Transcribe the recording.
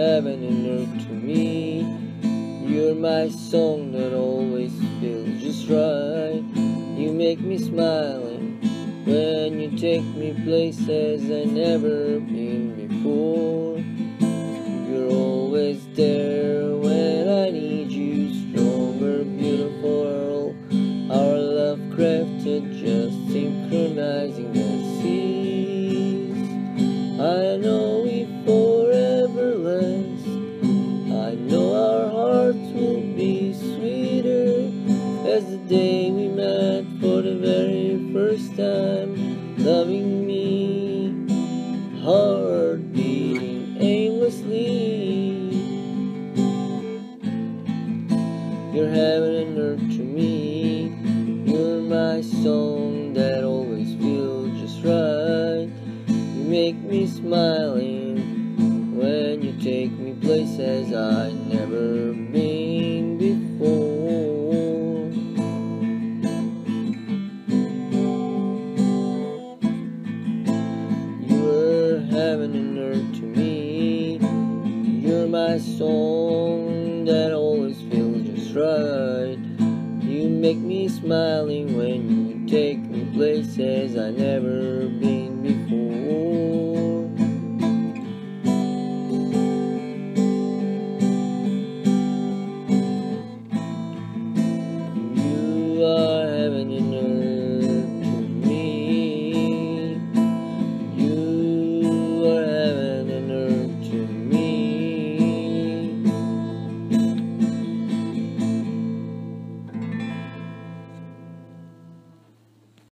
Heaven and earth to me. You're my song that always feels just right. You make me smiling when you take me places I never been before. You're always there day we met for the very first time, loving me, heart beating aimlessly. You're heaven and earth to me. You're my song that always feels just right. You make me smiling when you take me places I've never been song that always feels just right. You make me smiling when you take me places I never been